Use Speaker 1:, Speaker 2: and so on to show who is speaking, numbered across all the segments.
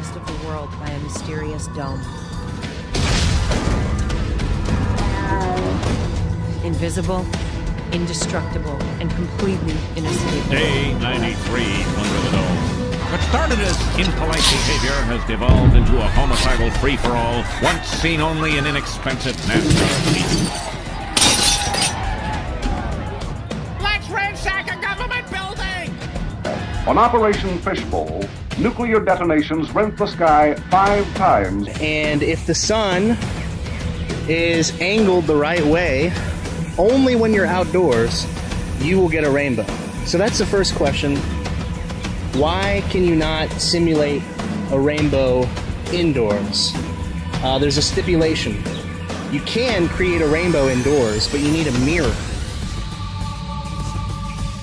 Speaker 1: rest of the world by a mysterious dome. Invisible, indestructible, and completely inescapable.
Speaker 2: Day 93 under the dome. What started as impolite behavior has devolved into a homicidal free-for-all, once seen only in inexpensive NASCAR meets.
Speaker 3: Let's ransack a government building!
Speaker 4: On Operation Fishbowl, nuclear detonations rent the sky five times.
Speaker 5: And if the sun is angled the right way, only when you're outdoors, you will get a rainbow. So that's the first question. Why can you not simulate a rainbow indoors? Uh, there's a stipulation. You can create a rainbow indoors, but you need a mirror.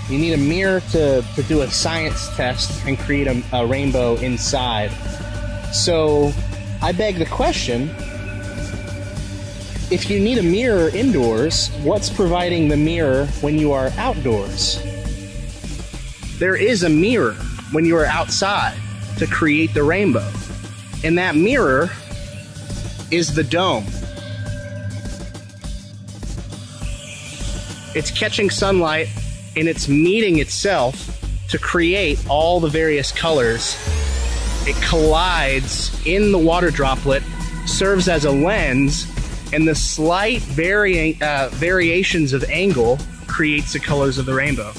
Speaker 5: You need a mirror to, to do a science test and create a, a rainbow inside. So I beg the question if you need a mirror indoors, what's providing the mirror when you are outdoors? There is a mirror when you are outside to create the rainbow. And that mirror is the dome. It's catching sunlight and it's meeting itself to create all the various colors. It collides in the water droplet, serves as a lens, and the slight vari- uh, variations of angle creates the colors of the rainbow.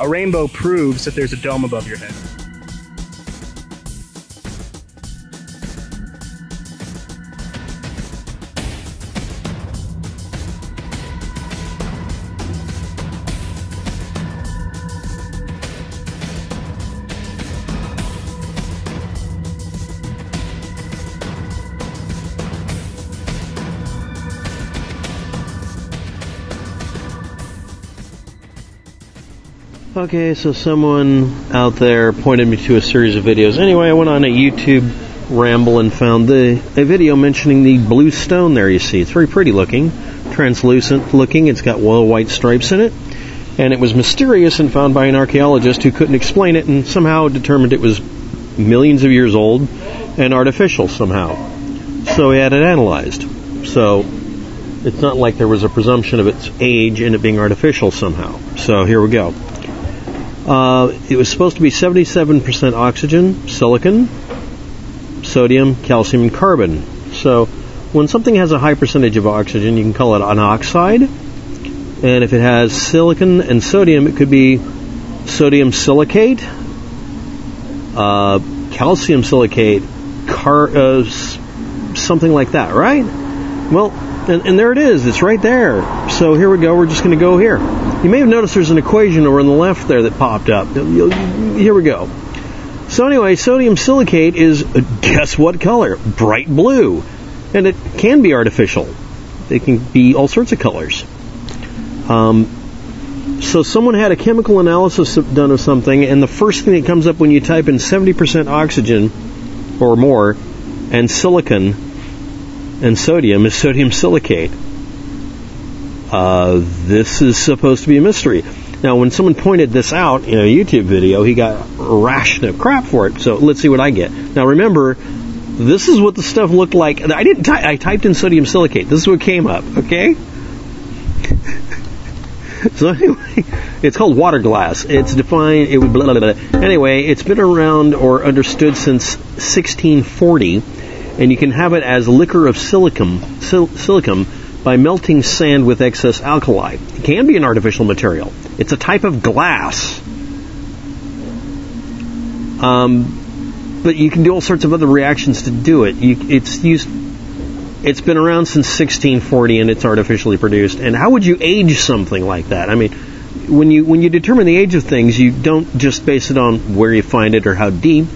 Speaker 5: A rainbow proves that there's a dome above your head.
Speaker 6: Okay, so someone out there pointed me to a series of videos. Anyway, I went on a YouTube ramble and found the a video mentioning the blue stone there you see. It's very pretty looking, translucent looking. It's got little white stripes in it. And it was mysterious and found by an archaeologist who couldn't explain it and somehow determined it was millions of years old and artificial somehow. So he had it analyzed. So it's not like there was a presumption of its age and it being artificial somehow. So here we go. Uh, it was supposed to be 77% oxygen, silicon, sodium, calcium, and carbon. So when something has a high percentage of oxygen, you can call it an oxide. And if it has silicon and sodium, it could be sodium silicate, uh, calcium silicate, car, uh, something like that, right? Well, and, and, there it is. It's right there. So here we go. We're just going to go here. You may have noticed there's an equation over on the left there that popped up. Here we go. So anyway, sodium silicate is uh, guess what color? Bright blue, and it can be artificial. It can be all sorts of colors. Um, so someone had a chemical analysis done of something, and the first thing that comes up when you type in 70% oxygen or more and silicon and sodium is sodium silicate. Uh, this is supposed to be a mystery. Now, when someone pointed this out in a YouTube video, he got ration of crap for it. So let's see what I get. Now, remember, this is what the stuff looked like. I didn't. Ty- I typed in sodium silicate. This is what came up. Okay. so anyway, it's called water glass. It's defined. It blah, blah, blah. Anyway, it's been around or understood since 1640 and you can have it as liquor of silicum, sil- silicum by melting sand with excess alkali. It can be an artificial material. It's a type of glass. Um, but you can do all sorts of other reactions to do it. You, it's used. It's been around since 1640, and it's artificially produced. And how would you age something like that? I mean, when you when you determine the age of things, you don't just base it on where you find it or how deep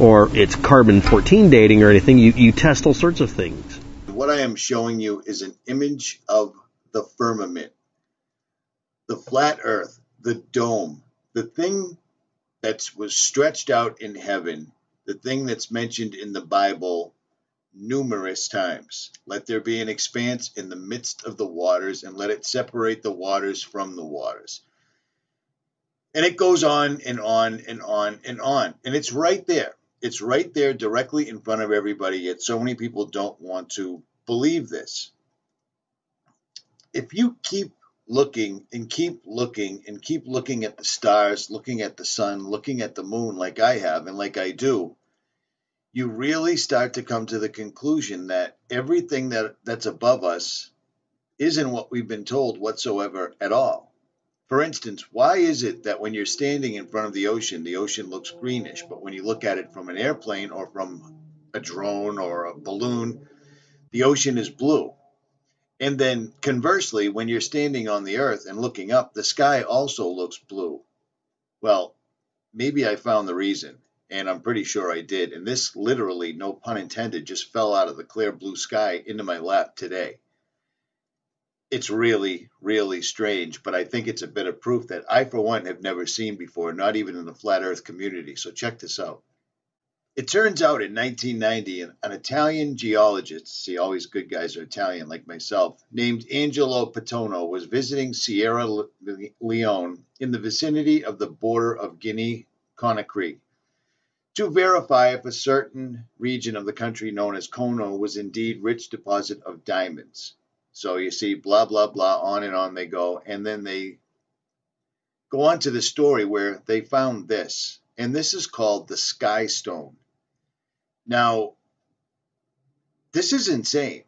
Speaker 6: or it's carbon 14 dating or anything. You, you test all sorts of things.
Speaker 7: What I am showing you is an image of the firmament, the flat earth, the dome, the thing that was stretched out in heaven, the thing that's mentioned in the Bible numerous times. Let there be an expanse in the midst of the waters, and let it separate the waters from the waters. And it goes on and on and on and on. And it's right there. It's right there directly in front of everybody, yet so many people don't want to believe this. If you keep looking and keep looking and keep looking at the stars, looking at the sun, looking at the moon like I have and like I do, you really start to come to the conclusion that everything that, that's above us isn't what we've been told whatsoever at all. For instance, why is it that when you're standing in front of the ocean, the ocean looks greenish, but when you look at it from an airplane or from a drone or a balloon, the ocean is blue? And then conversely, when you're standing on the earth and looking up, the sky also looks blue. Well, maybe I found the reason, and I'm pretty sure I did. And this literally, no pun intended, just fell out of the clear blue sky into my lap today. It's really, really strange, but I think it's a bit of proof that I, for one, have never seen before, not even in the flat earth community. So check this out. It turns out in 1990, an Italian geologist, see, always good guys are Italian like myself, named Angelo Pitonio was visiting Sierra Leone in the vicinity of the border of Guinea Conakry to verify if a certain region of the country known as Kono was indeed rich deposit of diamonds. So you see, blah, blah, blah, on and on they go. And then they go on to the story where they found this. And this is called the Sky Stone. Now, this is insane.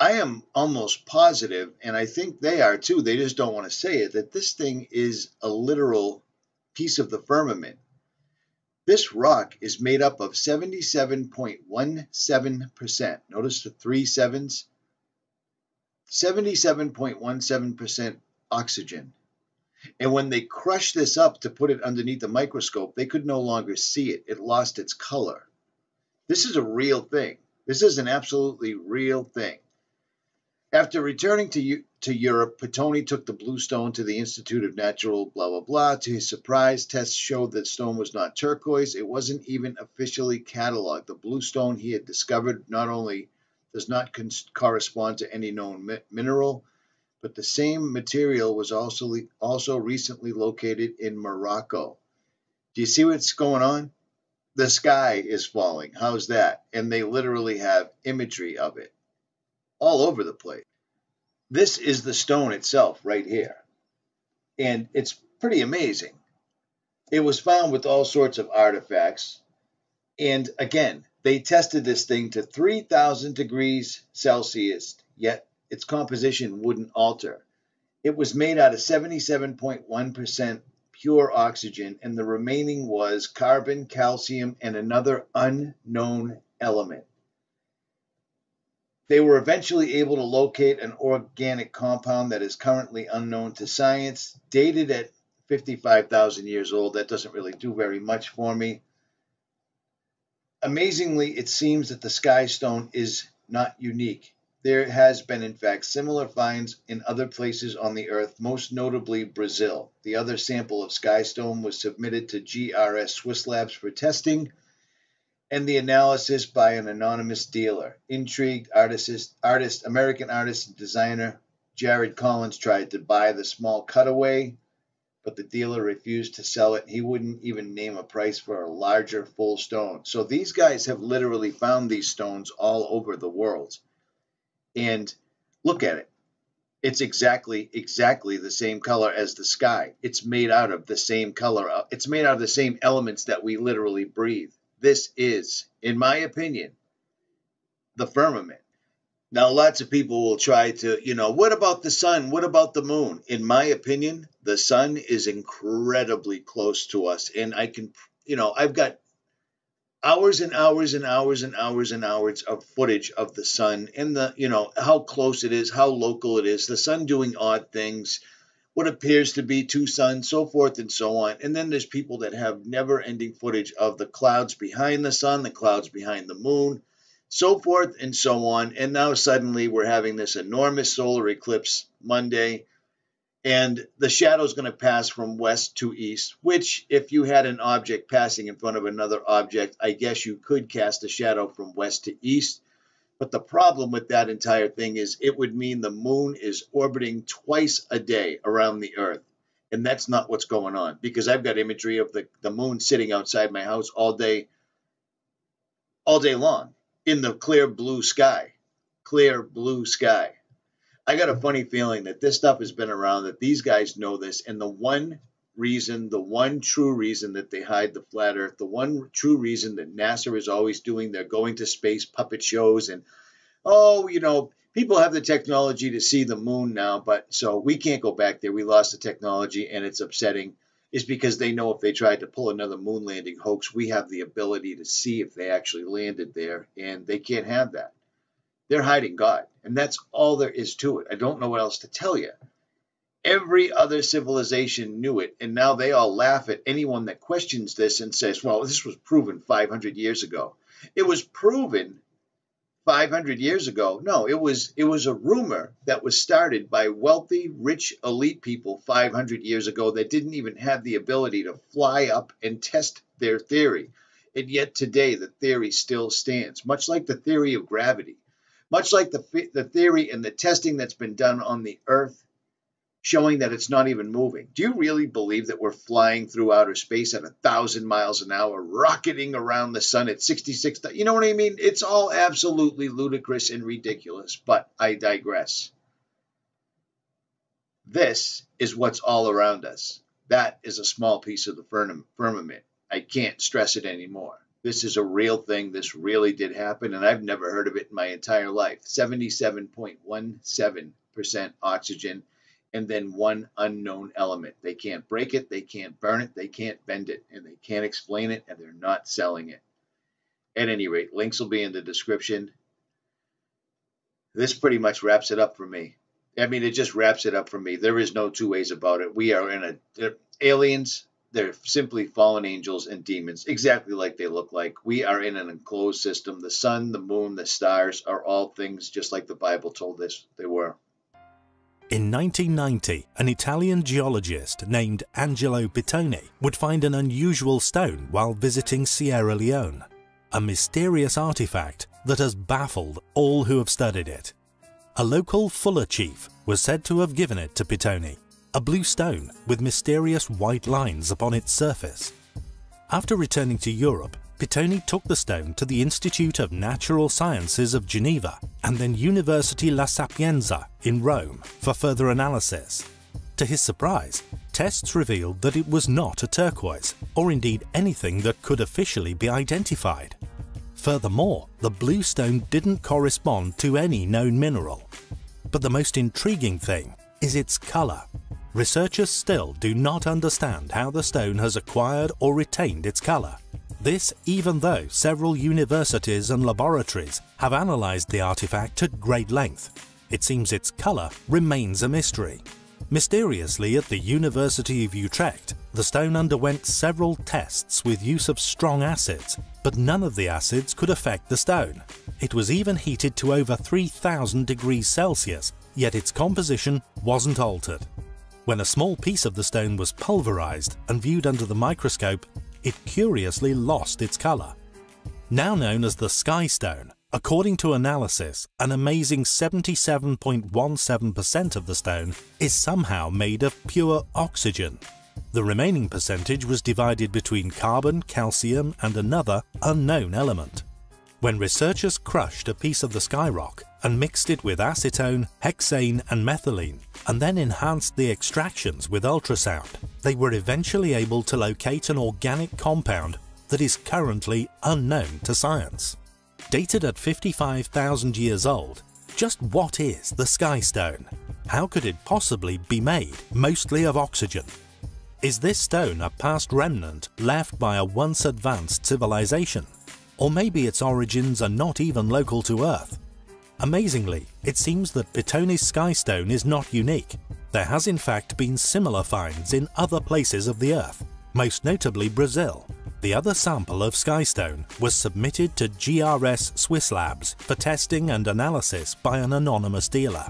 Speaker 7: I am almost positive, and I think they are too, they just don't want to say it, that this thing is a literal piece of the firmament. This rock is made up of 77.17%. Notice the three sevens. 77.17% oxygen. And when they crushed this up to put it underneath the microscope, they could no longer see it. It lost its color. This is a real thing. This is an absolutely real thing. After returning to, to Europe, Pitonio took the blue stone to the Institute of Natural blah blah blah. To his surprise, tests showed that stone was not turquoise. It wasn't even officially cataloged. The blue stone he had discovered not only does not correspond to any known mi mineral, but the same material was also also recently located in Morocco. Do you see what's going on? the sky is falling. How's that? And they literally have imagery of it all over the place. This is the stone itself right here. And it's pretty amazing. It was found with all sorts of artifacts. And again, they tested this thing to 3,000 degrees Celsius, yet its composition wouldn't alter. It was made out of 77.1% pure oxygen, and the remaining was carbon, calcium, and another unknown element. They were eventually able to locate an organic compound that is currently unknown to science, dated at 55,000 years old. That doesn't really do very much for me. Amazingly, it seems that the sky stone is not unique. There has been, in fact, similar finds in other places on the Earth, most notably Brazil. The other sample of sky stone was submitted to GRS Swiss Labs for testing, and the analysis by an anonymous dealer. Intrigued artist, artist, American artist and designer Jared Collins tried to buy the small cutaway, but the dealer refused to sell it. He wouldn't even name a price for a larger full stone. So these guys have literally found these stones all over the world and look at it. It's exactly exactly the same color as the sky. It's made out of the same color. It's made out of the same elements that we literally breathe. This is, in my opinion, the firmament. Now, lots of people will try to, you know, what about the sun? What about the moon? In my opinion, the sun is incredibly close to us. And I can, you know, I've got hours and hours and hours and hours and hours of footage of the sun and the you know how close it is how local it is the sun doing odd things what appears to be two suns so forth and so on and then there's people that have never ending footage of the clouds behind the sun the clouds behind the moon so forth and so on and now suddenly we're having this enormous solar eclipse monday and the shadow is going to pass from west to east, which, if you had an object passing in front of another object, I guess you could cast a shadow from west to east. But the problem with that entire thing is it would mean the moon is orbiting twice a day around the earth. And that's not what's going on because I've got imagery of the, the moon sitting outside my house all day all day long in the clear blue sky. Clear blue sky. I got a funny feeling that this stuff has been around, that these guys know this, and the one reason, the one true reason that they hide the flat earth, the one true reason that NASA is always doing their going to space puppet shows and, oh, you know, people have the technology to see the moon now, but so we can't go back there. We lost the technology and it's upsetting. Is because they know if they tried to pull another moon landing hoax, we have the ability to see if they actually landed there, and they can't have that. They're hiding God, and that's all there is to it. I don't know what else to tell you. Every other civilization knew it, and now they all laugh at anyone that questions this and says, well, this was proven 500 years ago. It was proven 500 years ago. No, it was it was a rumor that was started by wealthy, rich, elite people 500 years ago that didn't even have the ability to fly up and test their theory. And yet today the theory still stands, much like the theory of gravity, much like the the theory and the testing that's been done on the earth showing that it's not even moving. Do you really believe that we're flying through outer space at a thousand miles an hour, rocketing around the sun at 66? You know what I mean? It's all absolutely ludicrous and ridiculous, but I digress. This is what's all around us. That is a small piece of the firmament. I can't stress it anymore. This is a real thing. This really did happen, and I've never heard of it in my entire life. 77.17% oxygen and then one unknown element. They can't break it, they can't burn it, they can't bend it, and they can't explain it, and they're not selling it. At any rate, links will be in the description. This pretty much wraps it up for me. I mean, it just wraps it up for me. There is no two ways about it. We are in a aliens. They're simply fallen angels and demons, exactly like they look like. We are in an enclosed system. The sun, the moon, the stars are all things just like the Bible told us they were.
Speaker 8: In 1990, an Italian geologist named Angelo Pittoni would find an unusual stone while visiting Sierra Leone, a mysterious artifact that has baffled all who have studied it. A local Fula chief was said to have given it to Pittoni, a blue stone with mysterious white lines upon its surface. After returning to Europe, Pittoni took the stone to the Institute of Natural Sciences of Geneva and then University La Sapienza in Rome for further analysis. To his surprise, tests revealed that it was not a turquoise, or indeed anything that could officially be identified. Furthermore, the blue stone didn't correspond to any known mineral. But the most intriguing thing is its colour. Researchers still do not understand how the stone has acquired or retained its colour. This even though several universities and laboratories have analysed the artifact at great length. It seems its colour remains a mystery. Mysteriously at the University of Utrecht, the stone underwent several tests with use of strong acids, but none of the acids could affect the stone. It was even heated to over 3000 degrees Celsius, yet its composition wasn't altered. When a small piece of the stone was pulverized and viewed under the microscope, it curiously lost its colour. Now known as the Sky Stone, according to analysis, an amazing 77.17% of the stone is somehow made of pure oxygen. The remaining percentage was divided between carbon, calcium and another unknown element. When researchers crushed a piece of the sky rock and mixed it with acetone, hexane and methylene, and then enhanced the extractions with ultrasound, they were eventually able to locate an organic compound that is currently unknown to science. Dated at 55,000 years old, just what is the Sky Stone? How could it possibly be made mostly of oxygen? Is this stone a past remnant left by a once advanced civilization? Or maybe its origins are not even local to Earth. Amazingly, it seems that Pittoni's Skystone is not unique. There has in fact been similar finds in other places of the Earth, most notably Brazil. The other sample of Skystone was submitted to GRS Swiss Labs for testing and analysis by an anonymous dealer.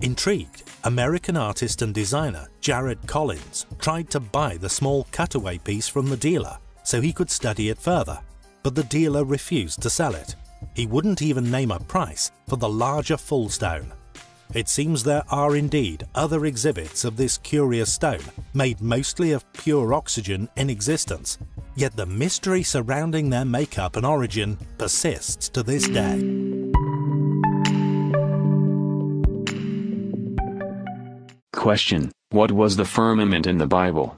Speaker 8: Intrigued, American artist and designer Jared Collins tried to buy the small cutaway piece from the dealer so he could study it further but the dealer refused to sell it. He wouldn't even name a price for the larger full stone. It seems there are indeed other exhibits of this curious stone, made mostly of pure oxygen in existence, yet the mystery surrounding their makeup and origin persists to this day.
Speaker 9: Question What was the firmament in the Bible?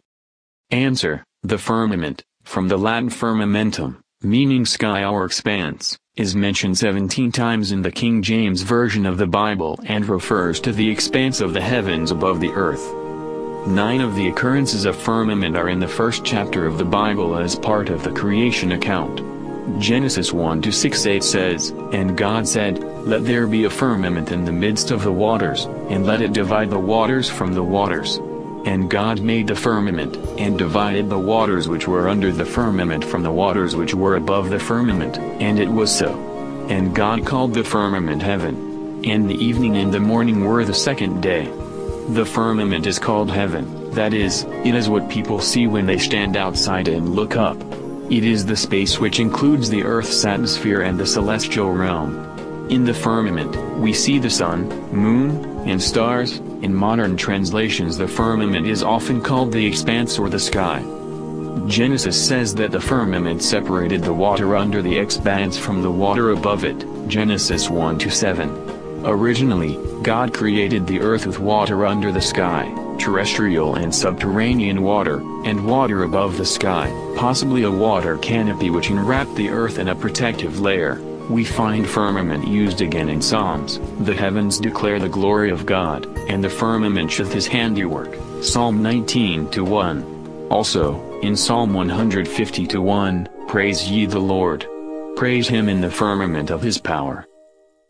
Speaker 9: Answer The firmament, from the Latin firmamentum, meaning sky or expanse, is mentioned 17 times in the King James Version of the Bible and refers to the expanse of the heavens above the earth. Nine of the occurrences of firmament are in the first chapter of the Bible as part of the creation account. Genesis 1 to 6 8 says, And God said, Let there be a firmament in the midst of the waters, and let it divide the waters from the waters. And God made the firmament, and divided the waters which were under the firmament from the waters which were above the firmament, and it was so. And God called the firmament heaven. And the evening and the morning were the second day. The firmament is called heaven, that is, it is what people see when they stand outside and look up. It is the space which includes the Earth's atmosphere and the celestial realm. In the firmament, we see the sun, moon, and stars. In modern translations, the firmament is often called the expanse or the sky. Genesis says that the firmament separated the water under the expanse from the water above it. Genesis 1 7. Originally, God created the earth with water under the sky, terrestrial and subterranean water, and water above the sky, possibly a water canopy which enwrapped the earth in a protective layer. We find firmament used again in Psalms. The heavens declare the glory of God, and the firmament showeth his handiwork. Psalm 19 to 1. Also, in Psalm 150 to 1, Praise ye the Lord. Praise him in the firmament of his power.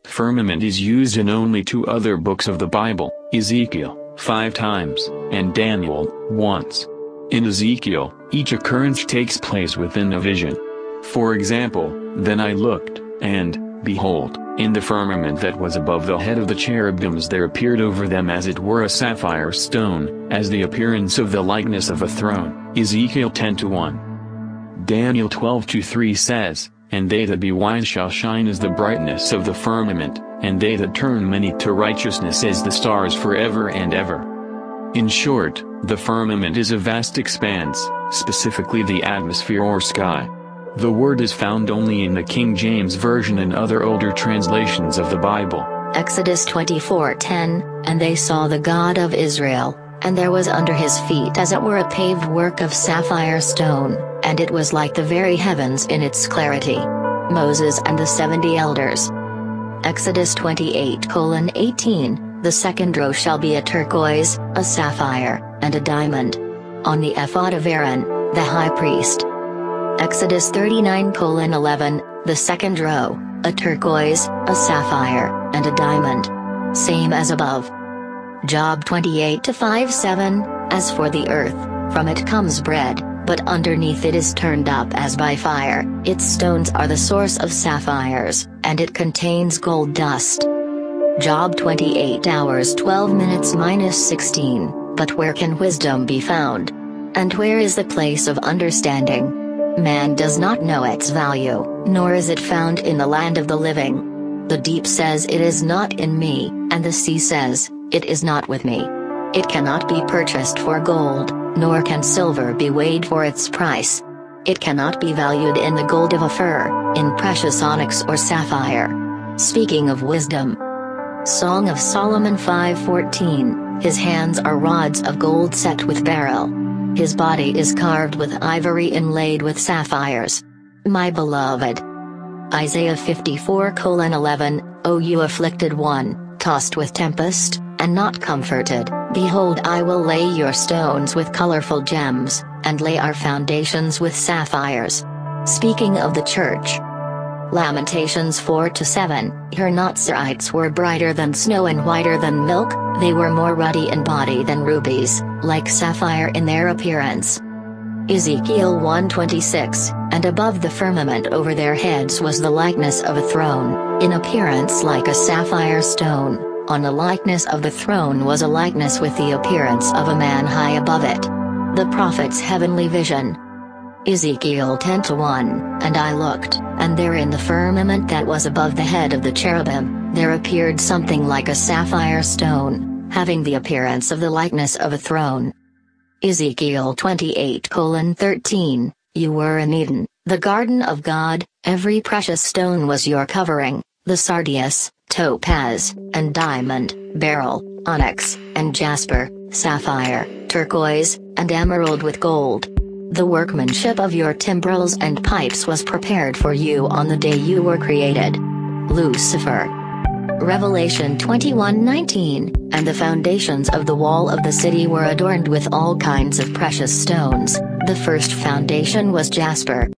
Speaker 9: Firmament is used in only two other books of the Bible, Ezekiel, five times, and Daniel, once. In Ezekiel, each occurrence takes place within a vision. For example, then I looked, and, behold, in the firmament that was above the head of the cherubims there appeared over them as it were a sapphire stone, as the appearance of the likeness of a throne. Ezekiel 10 to 1. Daniel 12 to 3 says, And they that be wise shall shine as the brightness of the firmament, and they that turn many to righteousness as the stars forever and ever. In short, the firmament is a vast expanse, specifically the atmosphere or sky. The word is found only in the King James Version and other older translations of the Bible.
Speaker 10: Exodus 24:10 And they saw the God of Israel, and there was under his feet as it were a paved work of sapphire stone, and it was like the very heavens in its clarity. Moses and the 70 elders. Exodus 28:18 The second row shall be a turquoise, a sapphire, and a diamond. On the ephod of Aaron, the high priest. Exodus 39 colon 11, the second row, a turquoise, a sapphire, and a diamond. Same as above. Job 28 to 5 7, as for the earth, from it comes bread, but underneath it is turned up as by fire, its stones are the source of sapphires, and it contains gold dust. Job 28 hours 12 minutes minus 16, but where can wisdom be found? And where is the place of understanding? Man does not know its value, nor is it found in the land of the living. The deep says it is not in me, and the sea says, it is not with me. It cannot be purchased for gold, nor can silver be weighed for its price. It cannot be valued in the gold of Ophir, in precious onyx or sapphire. Speaking of wisdom. Song of Solomon 5:14 His hands are rods of gold set with beryl. His body is carved with ivory inlaid with sapphires. My beloved. Isaiah 54 11, O you afflicted one, tossed with tempest, and not comforted, behold I will lay your stones with colorful gems, and lay our foundations with sapphires. Speaking of the church. Lamentations 4 to 7 Her Nazarites were brighter than snow and whiter than milk, they were more ruddy in body than rubies, like sapphire in their appearance. Ezekiel 1:26 And above the firmament over their heads was the likeness of a throne, in appearance like a sapphire stone, on the likeness of the throne was a likeness with the appearance of a man high above it. The prophet's heavenly vision. Ezekiel 10 1 And I looked, and there in the firmament that was above the head of the cherubim, there appeared something like a sapphire stone, having the appearance of the likeness of a throne. Ezekiel 28 13 You were in Eden, the garden of God, every precious stone was your covering, the sardius, topaz, and diamond, beryl, onyx, and jasper, sapphire, turquoise, and emerald with gold. The workmanship of your timbrels and pipes was prepared for you on the day you were created. Lucifer. Revelation 21:19 And the foundations of the wall of the city were adorned with all kinds of precious stones. The first foundation was jasper,